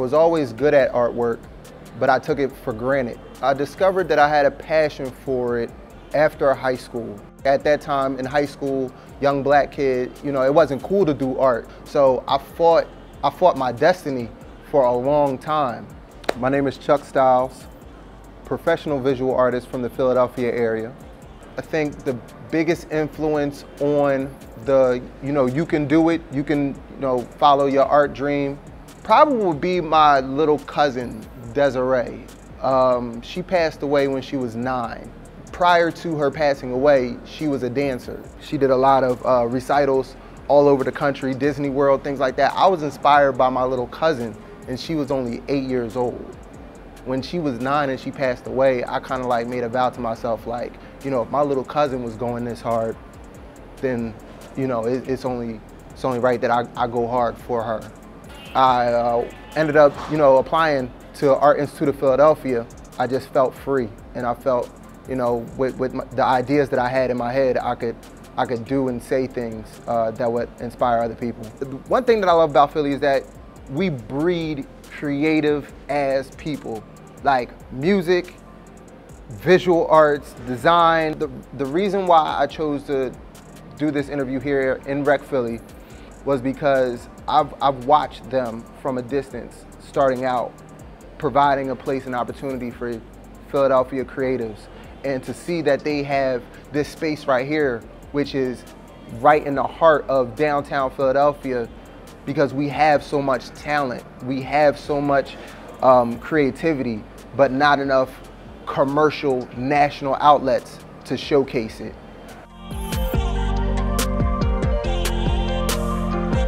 Was always good at artwork, but I took it for granted. I discovered that I had a passion for it after high school. At that time in high school, young black kid, you know, it wasn't cool to do art. So I fought, I fought my destiny for a long time. My name is Chuck Styles, professional visual artist from the Philadelphia area. I think the biggest influence on the, you know, you can do it, you can, you know, follow your art dream, probably would be my little cousin, Desiree. Um, she passed away when she was nine. Prior to her passing away, she was a dancer. She did a lot of uh, recitals all over the country, Disney World, things like that. I was inspired by my little cousin, and she was only eight years old. When she was nine and she passed away, I kind of like made a vow to myself, like, you know, if my little cousin was going this hard, then, you know, it, it's only it's only right that I, I go hard for her. I uh, ended up, you know, applying to Art Institute of Philadelphia. I just felt free, and I felt, you know, with, with my, the ideas that I had in my head, I could I could do and say things uh, that would inspire other people. One thing that I love about Philly is that we breed creative as people, like music, visual arts, design. The, the reason why I chose to do this interview here in Rec Philly was because I've, I've watched them from a distance starting out, providing a place and opportunity for Philadelphia creatives. And to see that they have this space right here, which is right in the heart of downtown Philadelphia, because we have so much talent, we have so much um, creativity, but not enough commercial national outlets to showcase it.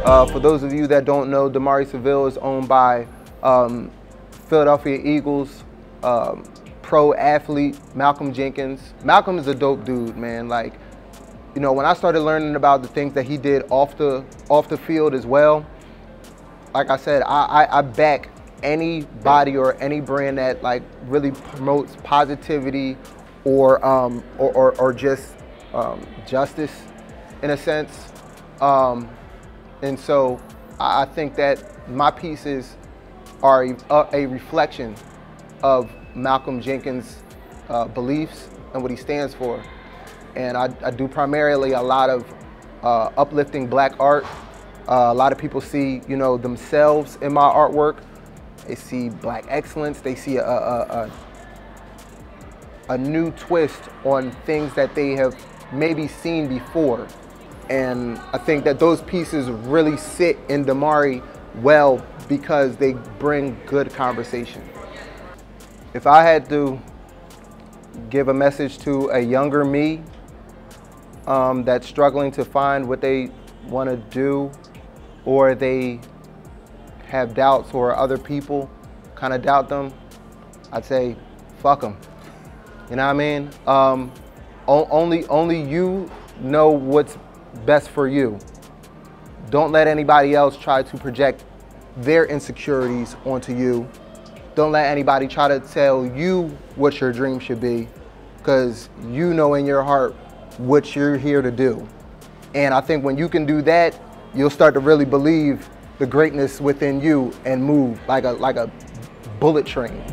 Uh, for those of you that don't know, Damari Savile is owned by um, Philadelphia Eagles um, pro athlete Malcolm Jenkins. Malcolm is a dope dude, man. Like, you know, when I started learning about the things that he did off the off the field as well, like I said, I, I, I back anybody or any brand that like really promotes positivity or um, or, or, or, just um, justice in a sense. Um, and so I think that my pieces are a, a reflection of Malcolm Jenkins' uh, beliefs and what he stands for. And I, I do primarily a lot of uh, uplifting black art. Uh, a lot of people see, you know, themselves in my artwork. They see black excellence. They see a, a, a, a new twist on things that they have maybe seen before. And I think that those pieces really sit in Damari well because they bring good conversation. If I had to give a message to a younger me um, that's struggling to find what they want to do or they have doubts or other people kind of doubt them, I'd say, fuck them. You know what I mean? Um, only, only you know what's best for you. Don't let anybody else try to project their insecurities onto you. Don't let anybody try to tell you what your dream should be because you know in your heart what you're here to do. And I think when you can do that, you'll start to really believe the greatness within you and move like a, like a bullet train.